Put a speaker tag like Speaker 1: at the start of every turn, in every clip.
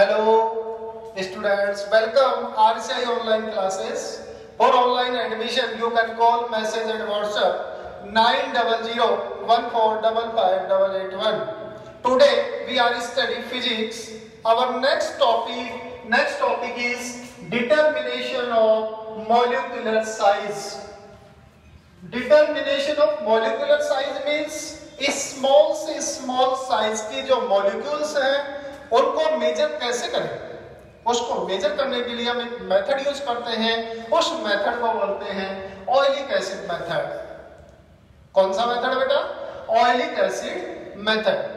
Speaker 1: Hello students welcome RCI online classes for online admission you can call message at WhatsApp nine double zero one four double five double eight one today we are study physics our next topic next topic is determination of molecular size determination of molecular size means small से small size की जो molecules हैं उनको major कैसे करें? उसको major करने के लिए हम एक मेथड यूज़ करते हैं। उस मेथड को बोलते हैं ऑयलिक एसिड मेथड कौन सा मेथड बेटा? ऑयलिक एसिड मेथड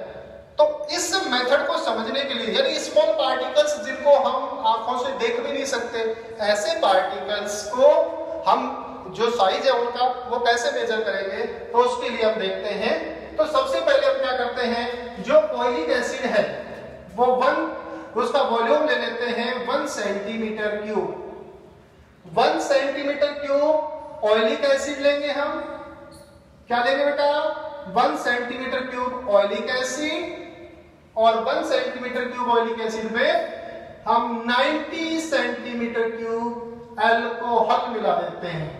Speaker 1: तो इस मेथड को समझने के लिए, यानी स्मॉल पार्टिकल्स जिनको हम आँखों से देख भी नहीं सकते, ऐसे पार्टिकल्स को हम जो साइज़ है उनका, वो कैसे मेजर करेंगे तो उसके लिए हम देखते हैं। तो सबसे पहले हम क्या करते हैं जो ऑयलिक एसिड है वो वन, उसका वॉल्यूम ले लेते हैं one centimetre cube. One centimetre cube oleic acid लेंगे हम। क्या लेंगे बेटा? One centimetre cube oleic acid और one centimetre cube oleic acid में हम 90 सेंटीमीटर क्यूब एल्कोहल मिला देते हैं।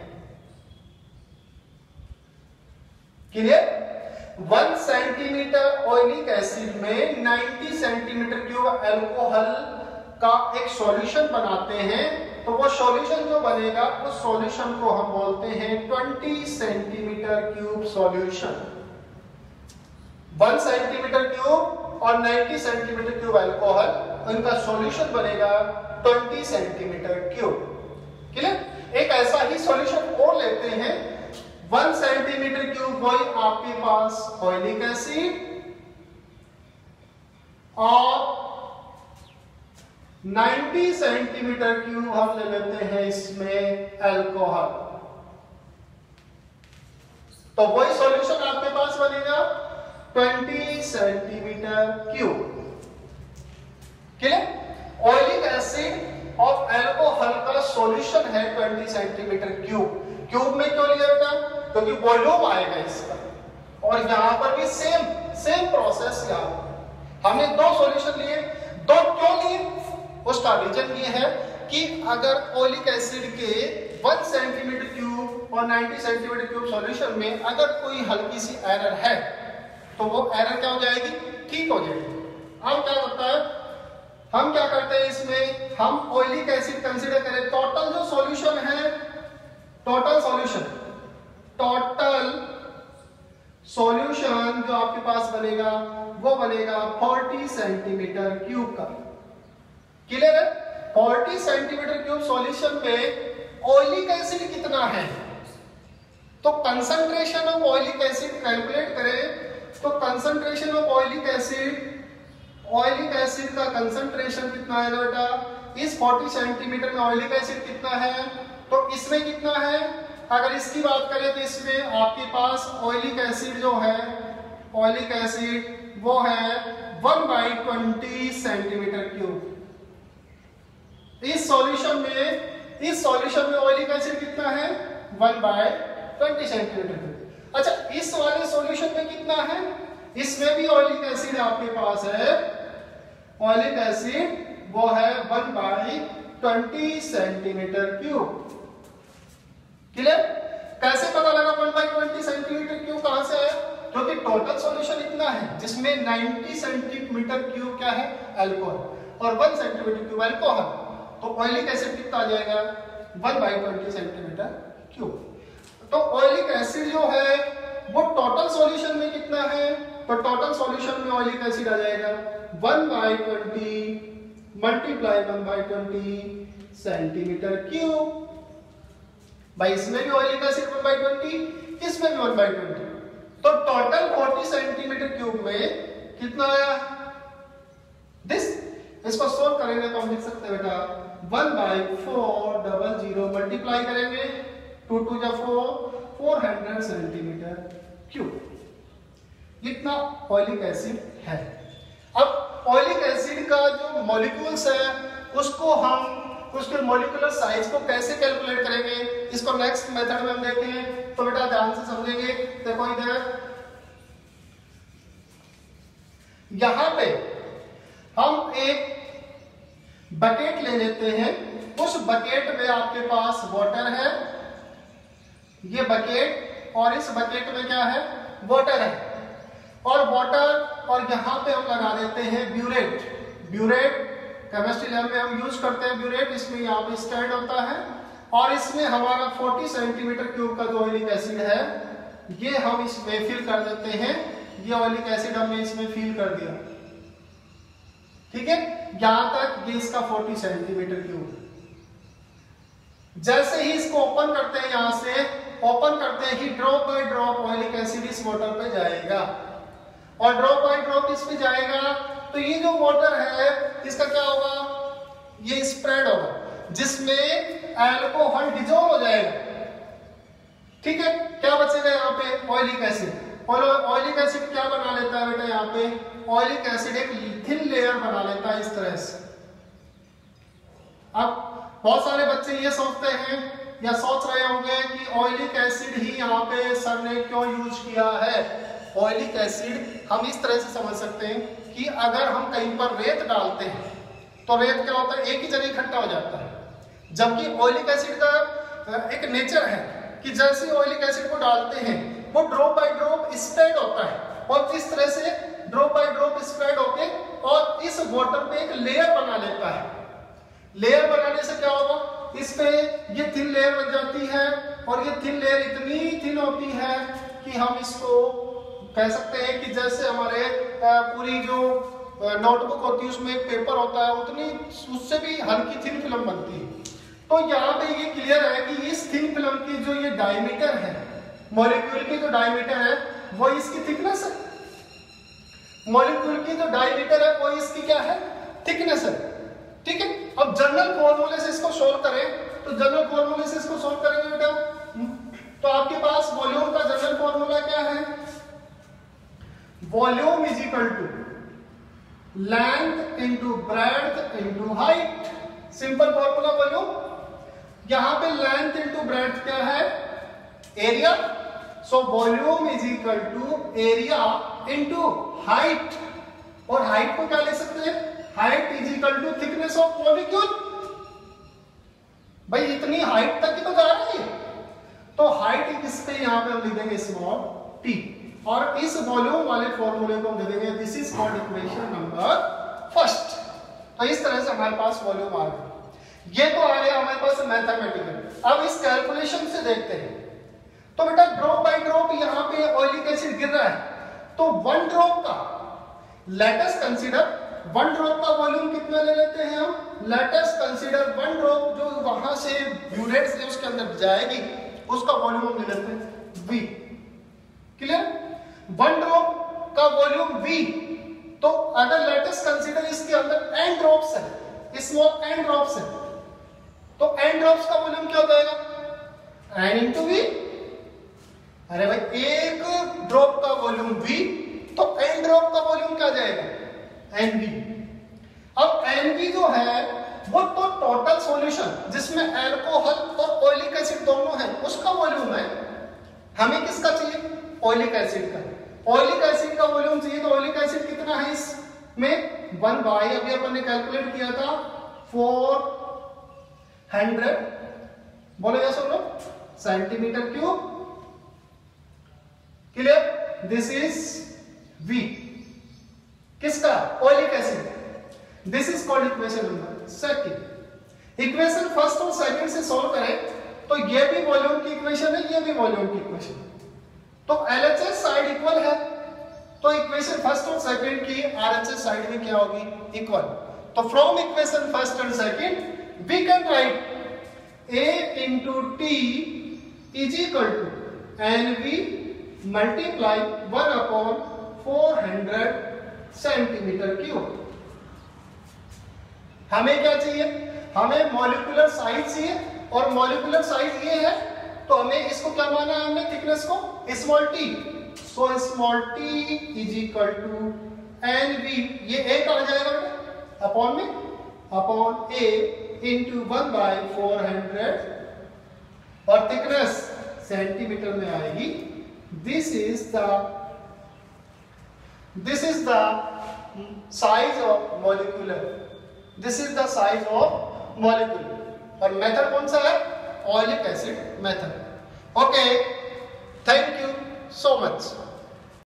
Speaker 1: Clear? One centimetre oleic acid में 90 सेंटीमीटर क्यूब एल्कोहल का एक सॉल्यूशन बनाते हैं। तो वो सॉल्यूशन जो बनेगा, उस सॉल्यूशन को हम बोलते हैं 20 centimetre cube solution one centimetre cube और 90 सेंटीमीटर क्यूब एल्कोहल उनका सॉल्यूशन बनेगा 20 सेंटीमीटर क्यूब क्लियर एक ऐसा ही सॉल्यूशन और लेते हैं। वन सेंटीमीटर क्यूब वही आपके पास ऑयलिक एसिड और 90 सेंटीमीटर क्यूब हम ले लेते हैं इसमें एल्कोहल तो वही सॉल्यूशन आपके पास बनेगा। 20 centimetre cube clear? Oleic acid और एल्कोहल का सॉल्यूशन है 20 सेंटीमीटर क्यूब क्यूब में क्यों लिया बेटा? क्योंकि वॉल्यूम आएगा इसका और यहाँ पर भी सेम सेम प्रोसेस यहाँ हमने दो सॉल्यूशन लिए। दो क्यों लिए? उसका रीजन ये है कि अगर ओलिक एसिड के 1 सेंटीमीटर क्यूब और 90 सेंटीमीटर क्यूब सॉल्यूशन में अगर कोई हल्की सी एरर है तो वो एरर क्या हो जाएगी? ठीक हो जाएगी। अब क्या होता है? हम क्या करते हैं इसमें? हम ऑयलिक एसिड कंसीडर करें। टोटल जो सॉल्यूशन है टोटल सॉल्यूशन टोटल सॉल्यूशन जो आपके पास बनेगा वो बनेगा 40 सेंटीमीटर क्यूब का। क्लियर है? 40 सेंटीमीटर क्यूब सॉल्यूशन में ऑयलिक एसिड कितना है? तो concentration of oleic acid calculate करें तो concentration of oleic acid oleic acid का कंसंट्रेशन कितना है बेटा? इस 40 सेंटीमीटर में ऑयलिक एसिड कितना है? तो इसमें कितना है? अगर इसकी बात करें तो इसमें आपके पास ऑयलिक एसिड जो है ऑयलिक एसिड वो है one by twenty centimetre cube. इस सॉल्यूशन में, इस सॉल्यूशन में ऑयलिक एसिड कितना है? One by twenty centimetre cube. अच्छा इस वाले सॉल्यूशन में कितना है? इसमें भी ऑयलिक एसिड आपके पास है। ऑयलिक एसिड वो है one by twenty centimetre cube. Clear? कैसे पता लगा one by twenty centimetre cube कहाँ से आया? क्योंकि टोटल सॉल्यूशन इतना है, जिसमें 90 सेंटीमीटर क्यूब क्या है? अल्कोहल और 1 सेंटीमीटर क्यूब अल्कोहल तो ऑयलिक एसिड कितना आ जाएगा? 1 बाई ट्वेंटी सेंटीमीटर क्यूब तो ऑयलिक एसिड जो है, वो टोटल सॉल्यूशन में कितना है? तो टोटल सॉल्यूशन में ऑयलिक एसिड आ जाएगा. 1 by twenty multiply one by twenty centimetre cube भाई, इसमें भी oleic acid one by twenty इसमें भी वन बाई ट्वेंटी तो टोटल फोर्टी सेंटीमीटर क्यूब में कितना आया? दिस इसको सोल्व करेंगे तो हम लिख सकते हैं बेटा one by four double zero multiply करेंगे टू टू या four four hundred centimetre cube इतना ऑयलिक एसिड है। अब ऑयलिक एसिड का जो मॉलिक्यूल्स है, उसको हम उसके मोलिकुलर साइज़ को कैसे कैलकुलेट करेंगे, इसको नेक्स्ट मेथड में हम देखेंगे तो बेटा ध्यान से समझेंगे। देखो इधर। यहाँ पे हम एक बकेट ले लेते हैं। उस बकेट में आपके पास वाटर है। ये बकेट और इस बकेट में क्या है? वाटर है। और वाटर और यहाँ पे हम लगा देते हैं ब्यूरेट ब्यूरेट केमिस्ट्री लैब में हम यूज़ करते हैं ब्यूरेट इसमें यहाँ पे स्टैंड होता है। और इसमें हमारा 40 सेंटीमीटर क्यूब का जो ऑयलिक एसिड है, ये हम इसमें फिल कर देते हैं। ये ऑयलिक एसिड हमने इसमें फिल कर दिया। ठीक है? यहाँ तक ये इसका 40 सेंटीमीटर क्यूब जैसे ही इसको ओपन करते हैं यहाँ से ओपन करते ही drop by drop oleic acid इस वाटर पे जाएगा। और ड्रॉप बाय ड्रॉप इस पे जाएगा तो ये जो वाटर है इसका क्या होगा? ये स्प्रेड होगा, जिसमें एल्कोहल डिजोल्व हो जाएगा। ठीक है? क्या बचेगा यहाँ पे? ऑयलिक एसिड और ऑयलिक एसिड क्या बना लेता है बेटा यहाँ पे? ऑयलिक एसिड एक थिन लेयर बना लेता है इस तरह से। अब बहुत सारे बच्चे ये सोचते हैं या सोच रहे होंगे कि ऑयलिक एसिड ही यहाँ पे सर ने क्यों यूज़ किया है? ऑयलिक एसिड हम इस तरह से समझ सकते हैं कि अगर हम कहीं पर रेत डालते हैं तो रेत क्या होता है? एक ही जगह इकट्ठा हो जाता है। जबकि ऑयलिक एसिड का एक नेचर है कि जैसे ऑयलिक एसिड को डालते हैं, वो ड्रॉप बाय ड्रॉप स्प्रेड होता है और इस तरह से ड्रॉप बाय ड्रॉप स्प्रेड होके और इस वाटर पे एक लेयर बना लेता है। लेयर बनाने से क्या होगा? इस पे ये थिन लेयर बन जाती है और ये थिन लेयर इतनी थिन होती है कि हम इसको कह सकते हैं कि जैसे हमारे पूरी जो नोटबुक होती है, उसमें एक पेपर होता है, उतनी उससे भी हल्की थिन फ़िल्म बनती है। तो यहाँ पे ये क्लियर है कि इस थिन फ़िल्म की जो ये डायमीटर है मॉलिक्यूल की जो डायमीटर है, वो इसकी थिकनेस है। मॉलिक्यूल की जो डायमीटर है, वो इसकी क्या है? थिकनेस है। ठीक है? अब जनरल फॉर्मूले से इसको सोल्व करें तो जनरल फॉर्मूले से इसको सोल्व करेंगे बेटा। तो आपके पास वॉल्यूम का जनरल फॉर्मूला क्या है? Volume is equal to length into breadth into height simple formula volume यहाँ पे लेंथ इंटू ब्रेथ क्या है? Area so volume is equal to area into height और हाइट को क्या ले सकते हैं? Height is equal to thickness of molecule भाई, इतनी हाइट तक ही तो जा रही है। तो हाइट इस पे यहाँ पे हम लिख देंगे स्मॉल टी और इस वॉल्यूम वाले फॉर्मूले को हम दे देंगे this is called equation number first तो इस तरह से हमारे पास वॉल्यूम आ गया ये तो आ गया हमारे पास मैथमेटिकल अब इस कैलकुलेशन से देखते हैं। तो बेटा ड्रॉप बाय ड्रॉप यहाँ पे ऑयलिक एसिड गिर रहा है। तो वन ड्रॉप का let us consider one drop का वॉल्यूम कितना ले लेते हैं हम? लेटेस्ट कंसीडर वन ड्रॉप जो वहाँ से से उसके अंदर जाएगी, उसका वॉल्यूम हम ले लेते हैं वी क्लियर वन ड्रॉप का वॉल्यूम वी तो अगर लेटेस्ट कंसीडर इसके अंदर एन ड्रॉप्स है स्मॉल एन ड्रॉप्स है तो एन ड्रॉप्स का वॉल्यूम क्या हो जाएगा? एन इंटू वी अरे भाई, एक ड्रॉप का वॉल्यूम वी तो एन ड्रॉप का वॉल्यूम क्या जाएगा? एन वी अब एन वी जो है, वो तो टोटल सॉल्यूशन जिसमें एल्कोहल और ऑयलिक एसिड दोनों है उसका वॉल्यूम है हमें किसका ऑयलिक एसिड का। ऑयलिक एसिड का वॉल्यूम चाहिए तो ऑयलिक एसिड कितना है इसमें वन बाई अभी अपन ने कैलकुलेट किया था फोर हंड्रेड बोलेगा सब लोग centimetre cube clear this is V किसका? Oleic acid this is called equation number second equation first और सेकंड से सॉल्व करें तो ये भी वॉल्यूम की इक्वेशन है, ये भी वॉल्यूम की इक्वेशन तो एलएचएस साइड इक्वल है। तो इक्वेशन फ़र्स्ट और सेकंड की आरएचएस साइड में क्या होगी? इक्वल तो from equation first and second we can write a into t is equal to nv multiply 1 upon 400 centimetre cube हमें क्या चाहिए? हमें मॉलिकुलर साइज़ चाहिए और मॉलिकुलर साइज़ ये है तो हमें इसको क्या माना है हमने थिकनेस को? Small T so small T is equal to N B ये ए का आ जाएगा अपॉन में? Upon A into one by four hundred और थिकनेस सेंटीमीटर में आएगी. This is the this is the size of molecular this is the size of molecule और method कौन सा है? Oily acid method. Okay, thank you so much.